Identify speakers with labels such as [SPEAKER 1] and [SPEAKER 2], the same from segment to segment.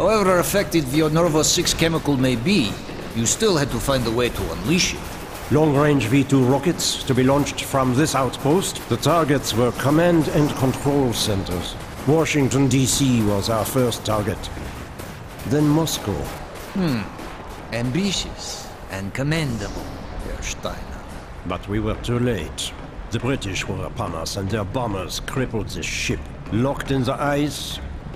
[SPEAKER 1] However effective your Nova 6 chemical may be, you still had to find a way to unleash it.
[SPEAKER 2] Long-range V-2 rockets to be launched from this outpost. The targets were command and control centers. Washington, D.C. was our first target. Then Moscow. Hmm.
[SPEAKER 1] Ambitious and commendable, Herr Steiner.
[SPEAKER 2] But we were too late. The British were upon us and their bombers crippled the ship. Locked in the ice,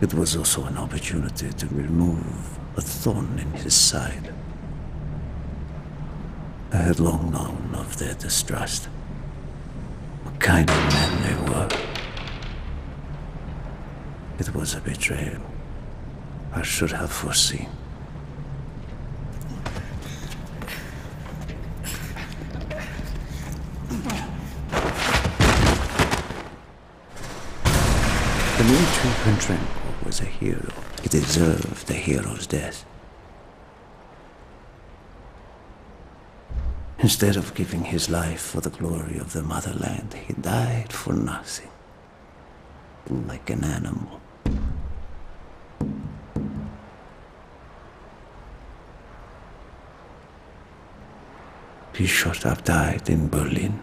[SPEAKER 3] It was also an opportunity to remove a thorn in his side. I had long known of their distrust. What kind of men they were. It was a betrayal. I should have foreseen. Kontrenko was a hero. He deserved a hero's death. Instead of giving his life for the glory of the motherland, he died for nothing. Like an animal. He shot up died in Berlin.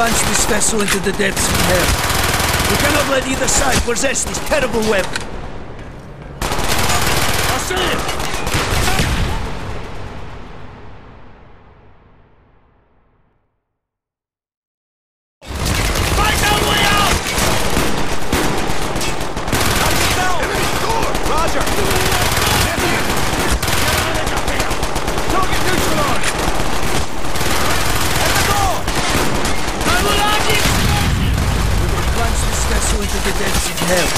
[SPEAKER 4] plunge this vessel into the depths of hell. We cannot let either side possess this terrible weapon.
[SPEAKER 5] I see him! Fight our way out!
[SPEAKER 6] Enemy door! Roger! Target neutralized! At the door!
[SPEAKER 5] I will have the explosives!
[SPEAKER 4] We will plunge this vessel into the depths of hell.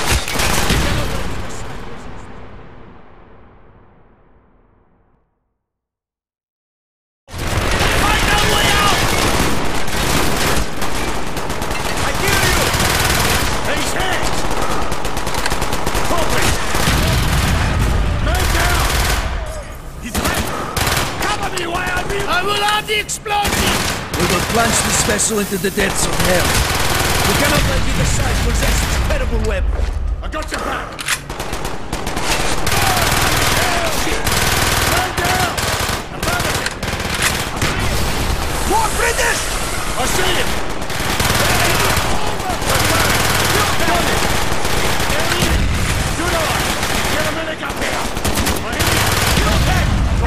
[SPEAKER 5] Fight our way out!
[SPEAKER 6] I hear you!
[SPEAKER 5] Raise hands! Forward! Man down! He's right! Cover me while I reload! I will have the explosives!
[SPEAKER 4] We will plunge this vessel into the depths of hell. We cannot let either side possess this terrible weapon.
[SPEAKER 5] I got your back! I see him!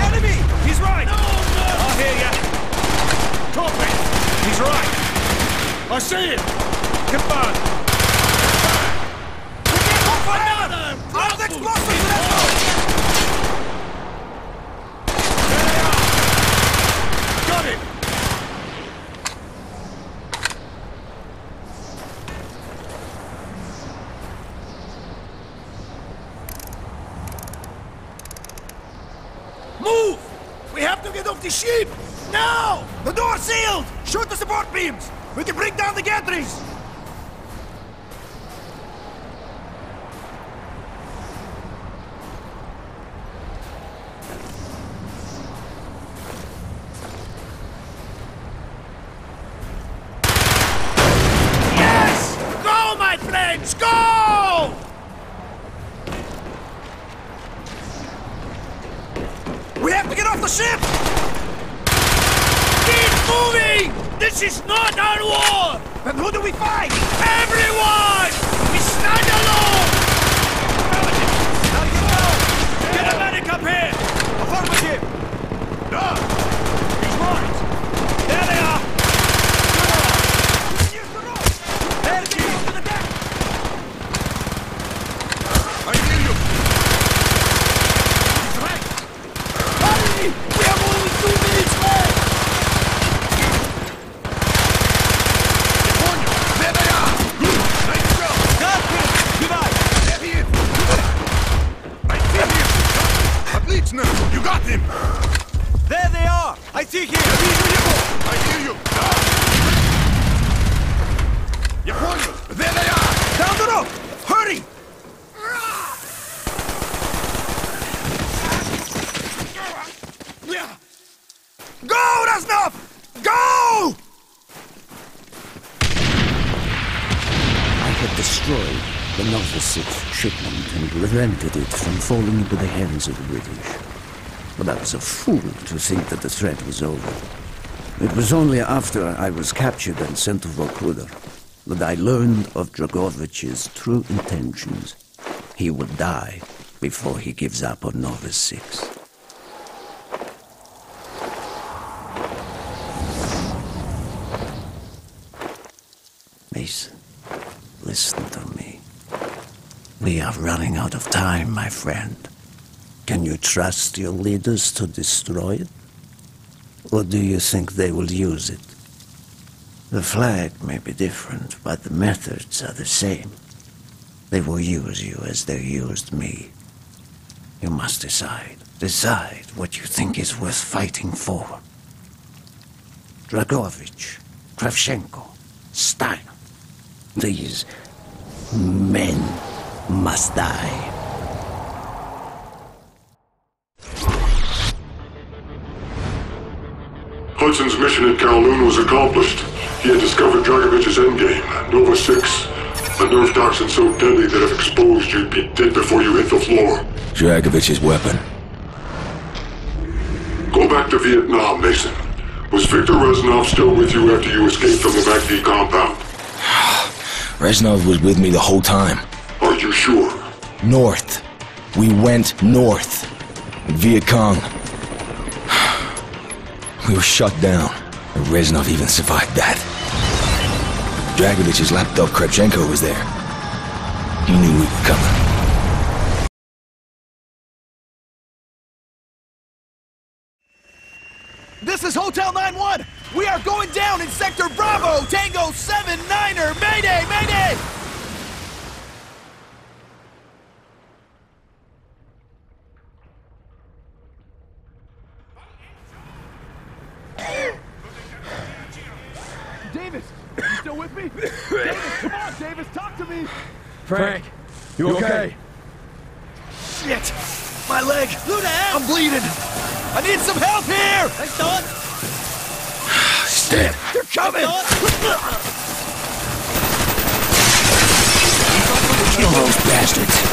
[SPEAKER 6] Enemy! He's right!
[SPEAKER 5] I'll hear ya! Corporate, He's right!
[SPEAKER 7] I see him! Come on!
[SPEAKER 5] Load the explosives in that boat! There they are! Got it!
[SPEAKER 4] Move! We have to get off the ship! Now! The door's sealed! Shoot the support beams! We can bring down the gantries! Yes! Go, my friends! Go! We have to get off the ship! Keep moving! This is not our war! Then who do we fight? Everyone! We stand alone! Get a medic up here! Affirmative! No! These mines! There they are!
[SPEAKER 3] Prevented it from falling into the hands of the British. But I was a fool to think that the threat was over. It was only after I was captured and sent to Vorkuta that I learned of Dragovich's true intentions. He would die before he gives up on Nova 6. Mason, listen to me. We are running out of time, my friend. Can you trust your leaders to destroy it? Or do you think they will use it? The flag may be different, but the methods are the same. They will use you as they used me. You must decide. Decide what you think is worth fighting for. Dragovich, Kravchenko, Stein. These men must die.
[SPEAKER 8] Hudson's mission at Kowloon was accomplished. He had discovered Dragovich's endgame, Nova 6. A nerve toxin so deadly that if exposed, you'd be dead before you hit the floor.
[SPEAKER 7] Dragovich's weapon.
[SPEAKER 8] Go back to Vietnam, Mason. Was Victor Reznov still with you after you escaped from the MACV compound?
[SPEAKER 7] Reznov was with me the whole time.
[SPEAKER 8] Are you sure?
[SPEAKER 7] North. We went north. Viet Cong. We were shut down. And Reznov even survived that. Dragovich's lapdog Kravchenko was there. He knew we were coming.
[SPEAKER 4] This is Hotel 9-1! We are going down in Sector Bravo! Tango 7-9er! Mayday! Mayday!
[SPEAKER 6] Davis! You still with me? Davis, come on, Davis, talk to me!
[SPEAKER 4] Frank,
[SPEAKER 6] You okay?
[SPEAKER 4] Shit! My leg! Who the hell? I'm bleeding! I need some help here! Thanks, Don!
[SPEAKER 7] He's dead.
[SPEAKER 4] They're coming!
[SPEAKER 7] Kill those bastards.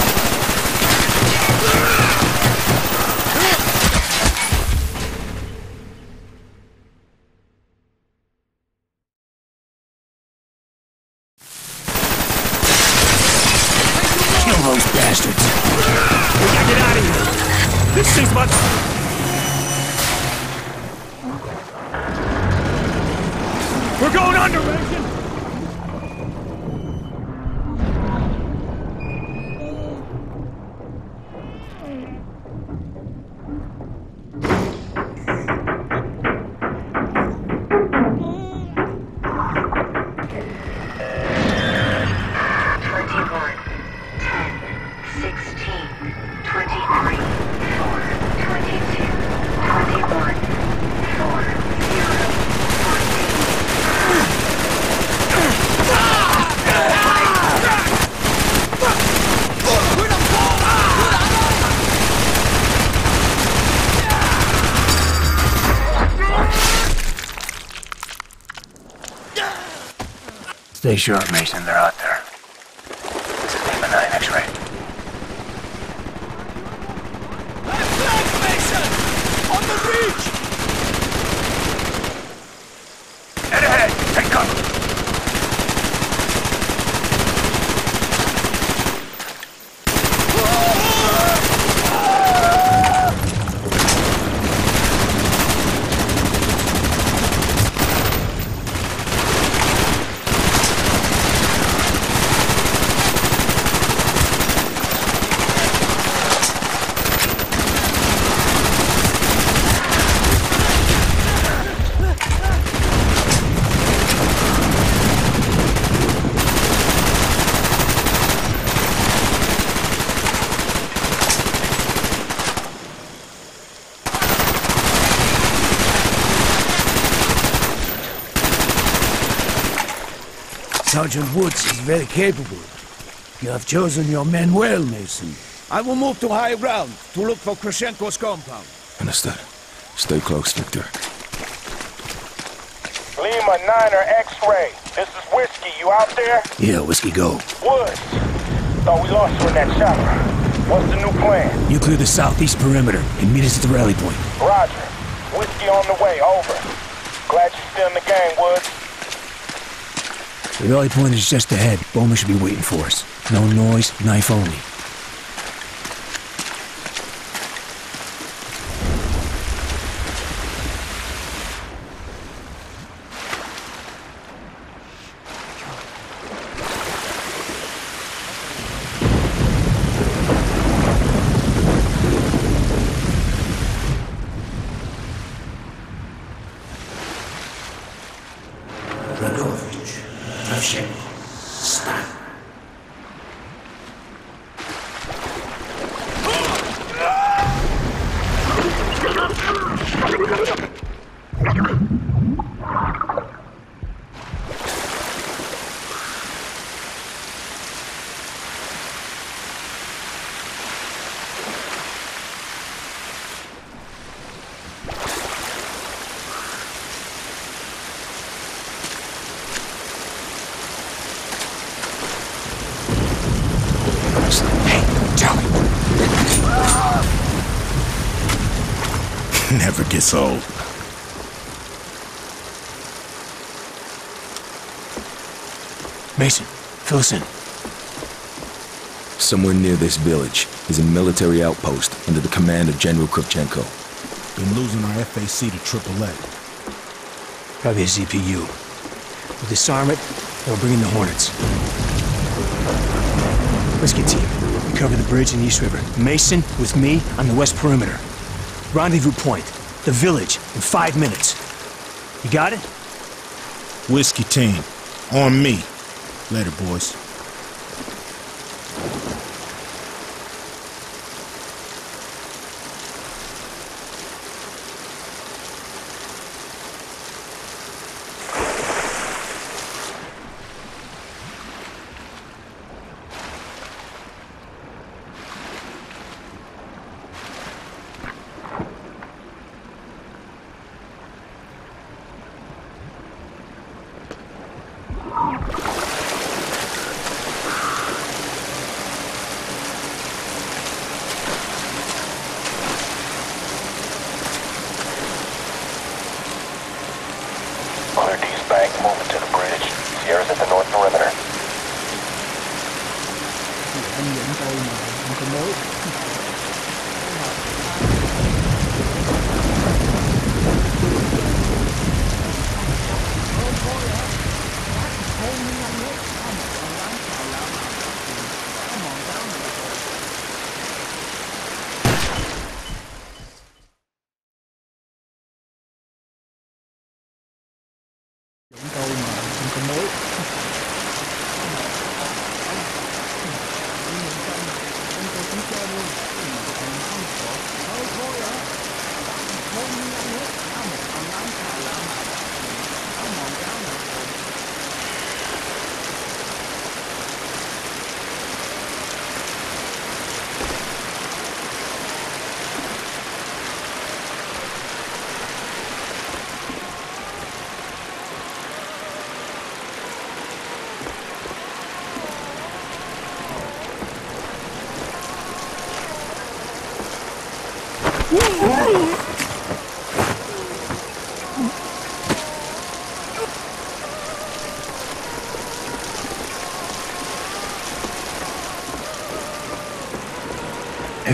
[SPEAKER 7] Stay sharp, Mason. They're out there. This is Lima 9 X-ray.
[SPEAKER 4] I'm flanked, Mason! On the reach!
[SPEAKER 7] Head ahead! Take cover!
[SPEAKER 3] Sergeant Woods is very capable. You have chosen your men well, Mason.
[SPEAKER 4] I will move to high ground to look for Kravchenko's compound.
[SPEAKER 7] Understood. Stay close, Victor.
[SPEAKER 9] Lima Niner X-ray. This is Whiskey. You out there?
[SPEAKER 7] Yeah, Whiskey, go.
[SPEAKER 9] Woods. Thought we lost you in that chopper. What's the new plan?
[SPEAKER 7] You clear the southeast perimeter and meet us at the rally point.
[SPEAKER 9] Roger. Whiskey on the way. Over. Glad you're still in the game, Woods.
[SPEAKER 7] The rally point is just ahead. Bowman should be waiting for us. No noise, knife only.
[SPEAKER 3] Dragovich, Kravchenko, Stan.
[SPEAKER 7] Hey, Charlie.
[SPEAKER 10] Never gets old.
[SPEAKER 7] Mason, fill us in.
[SPEAKER 11] Somewhere near this village is a military outpost under the command of General Kravchenko.
[SPEAKER 10] Been losing our FAC to AAA.
[SPEAKER 7] Probably a ZPU. We'll disarm it, and we'll bring in the Hornets. Whiskey team, we cover the bridge in East River. Mason with me on the west perimeter. Rendezvous point, the village, in five minutes. You got it?
[SPEAKER 10] Whiskey team. On me. Later, boys.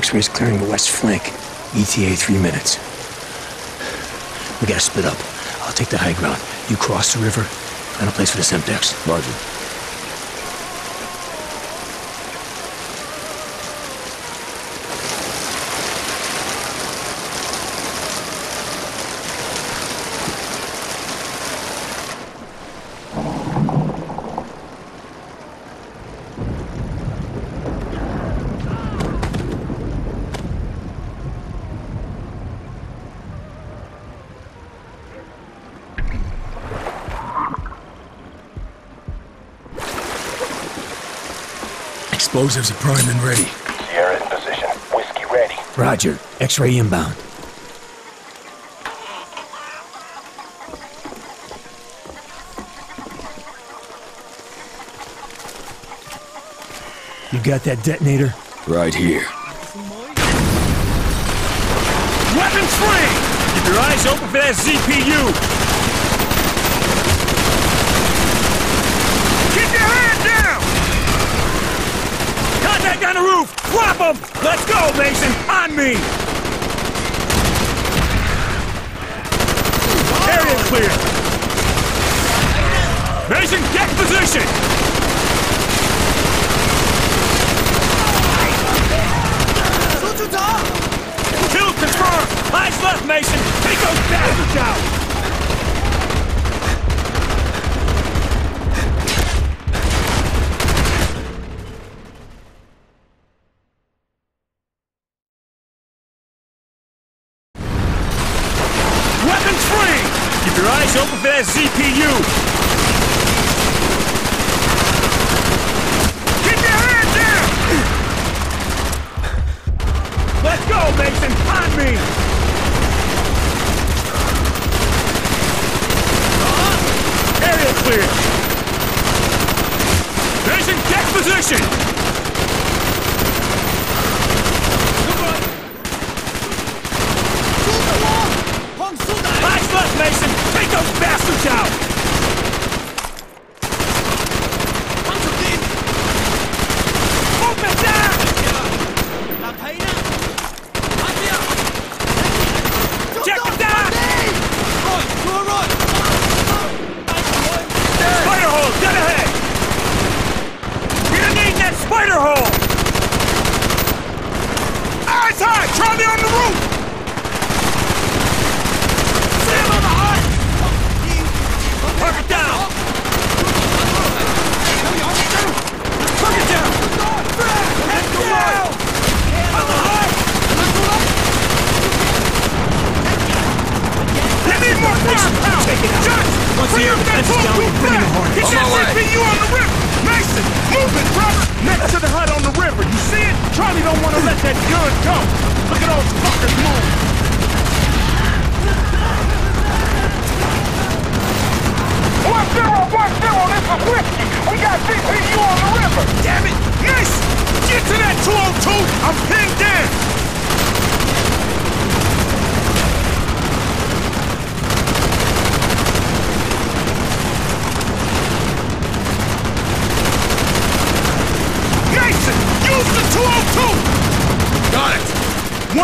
[SPEAKER 7] X-ray's clearing the west flank. ETA three minutes. We gotta split up. I'll take the high ground. You cross the river, find a place for the Semtex.
[SPEAKER 11] Roger.
[SPEAKER 7] Explosives are primed and ready.
[SPEAKER 12] Sierra in position. Whiskey ready.
[SPEAKER 7] Roger. X-ray inbound. You got that detonator?
[SPEAKER 11] Right here.
[SPEAKER 5] Weapons free! Keep your eyes open for that ZPU! Keep your hand down! Contact on the roof! Drop him! Let's go, Mason! On me! Area clear! Mason, get position! Kill confirmed! Eyes left, Mason! Take those bastards out!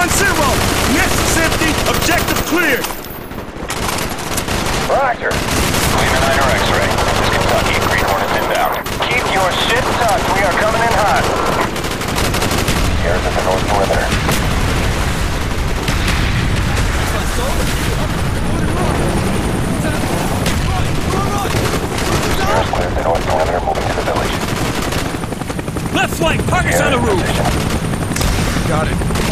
[SPEAKER 5] 1-0! Nest is empty, objective clear!
[SPEAKER 12] Roger. Lima Niner X-ray. This Kentucky. Green Hornets inbound. Keep your shit tucked. We are coming in hot. Sierra's at the north perimeter. Sierra's cleared the north perimeter, moving to the village.
[SPEAKER 5] Left flank, target's on the roof!
[SPEAKER 10] Got it.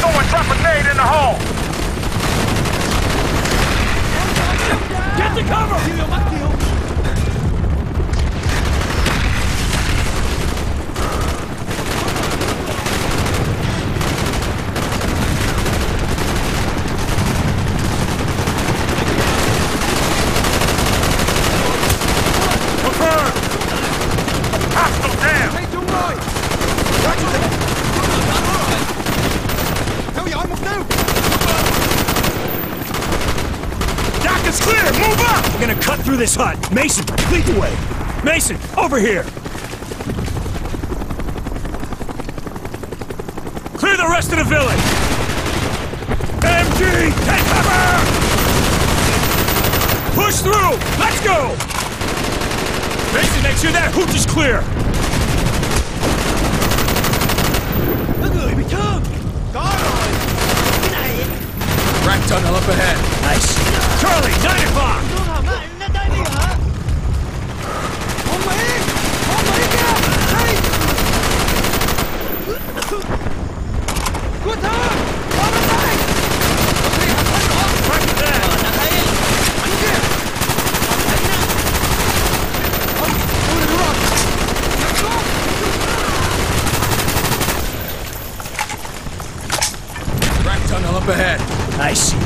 [SPEAKER 5] Someone drop a nade in the hole! Get the cover! Confirmed! Hostile down!
[SPEAKER 7] through this! Mason, lead the way! Mason, over here! Clear the rest of the village! MG, take cover! Push through! Let's go! Mason, make sure that hooch is clear!
[SPEAKER 5] Rack tunnel up ahead.
[SPEAKER 7] Nice. Charlie, 9 o'clock!
[SPEAKER 5] Rack tunnel up ahead.
[SPEAKER 7] I see it.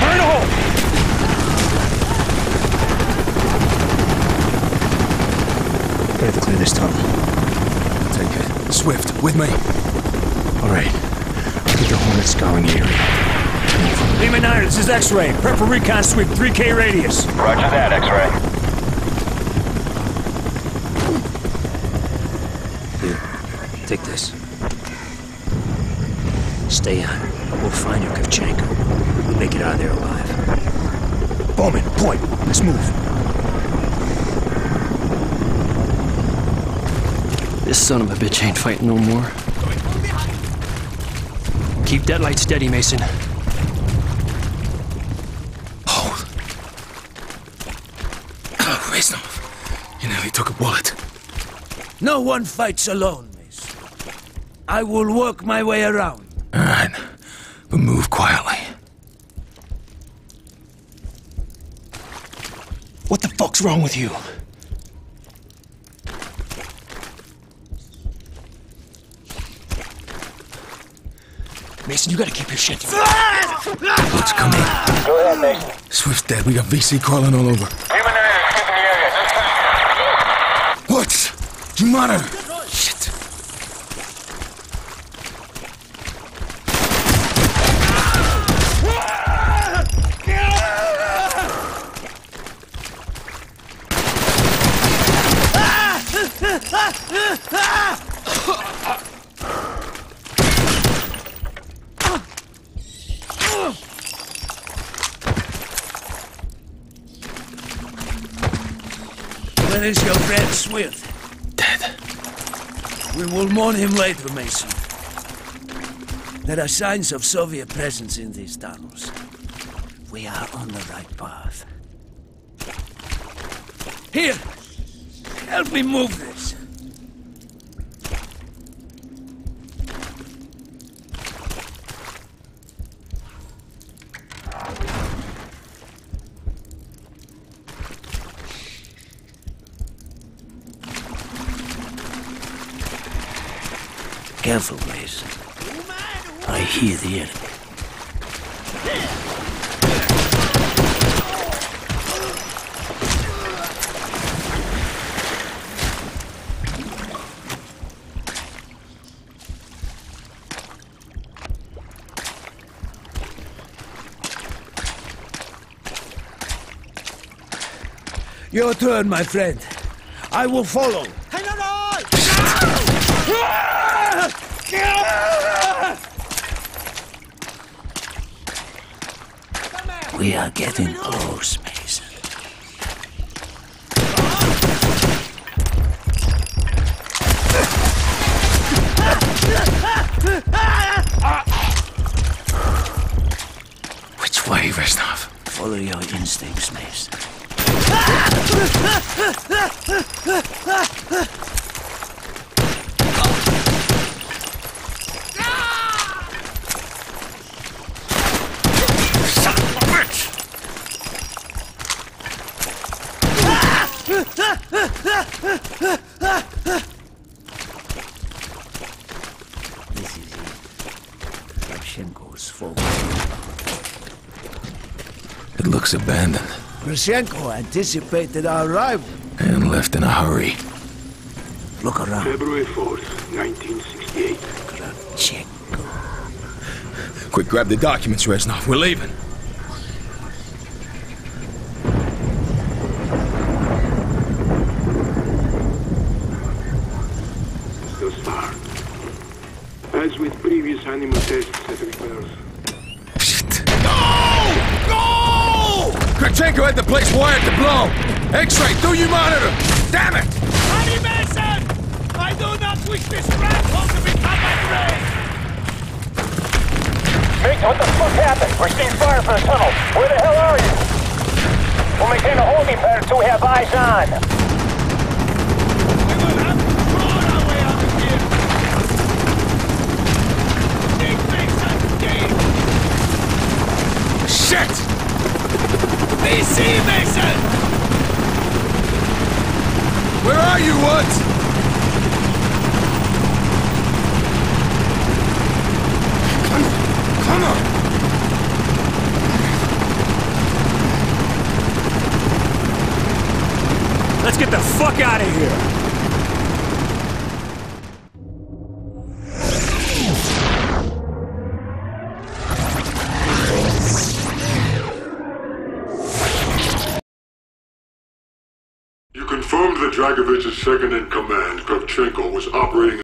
[SPEAKER 7] Burn a hole! We have to clear this tunnel.
[SPEAKER 11] Take it. Swift, with me.
[SPEAKER 7] All right. I'll get the Hornet scouring the area. Lima 9, this is X-Ray. Prep for recon sweep, 3K radius.
[SPEAKER 12] Roger that, X-Ray.
[SPEAKER 3] Here, take this. Stay on. We'll find your Kravchenko. We'll Make it out of there alive.
[SPEAKER 7] Bowman, point. Let's move.
[SPEAKER 13] This son of a bitch ain't fighting no more. Keep that light steady, Mason.
[SPEAKER 11] Hold. Oh, Reznov. You nearly took a bullet.
[SPEAKER 3] No one fights alone, Mason. I will work my way around.
[SPEAKER 11] All right. But move quietly.
[SPEAKER 7] What the fuck's wrong with you? Mason, you gotta keep your shit together.
[SPEAKER 11] Let's come in.
[SPEAKER 12] Go ahead, Mason.
[SPEAKER 11] Swift's dead. We got VC crawling all over.
[SPEAKER 12] Lima 9 is sweeping the area.
[SPEAKER 11] What? You
[SPEAKER 3] mourn him later, Mason. There are signs of Soviet presence in these tunnels. We are on the right path. Here! Help me move this. I hear the enemy. Your turn, my friend. I will follow. Ah! We are getting close, Mason.
[SPEAKER 11] Which way, Reznov?
[SPEAKER 3] Follow your instincts, Mason. This is it. Kravchenko's forward.
[SPEAKER 11] It looks abandoned
[SPEAKER 3] Kravchenko anticipated our arrival.
[SPEAKER 11] and left in a hurry.
[SPEAKER 3] Look around.
[SPEAKER 14] February 4th, 1968.
[SPEAKER 3] Kravchenko.
[SPEAKER 11] Quick, grab the documents, Reznov. We're leaving.
[SPEAKER 14] Thus far. As with previous animal tests, it requires
[SPEAKER 11] Kravchenko had the place wired to blow. X-ray, do you monitor? Damn it!
[SPEAKER 5] Honey Mason! I do not wish this rat hole to become my grave!
[SPEAKER 9] Mate, what the fuck happened? We're seeing fire from the tunnel. Where the hell are you? We'll maintain a holding pattern until we have eyes on.
[SPEAKER 11] Shit!
[SPEAKER 5] BC Mason!
[SPEAKER 11] Where are you, Woods? Come on, come on!
[SPEAKER 7] Let's get the fuck out of here!
[SPEAKER 8] Dragovich's second in command, Kravchenko, was operating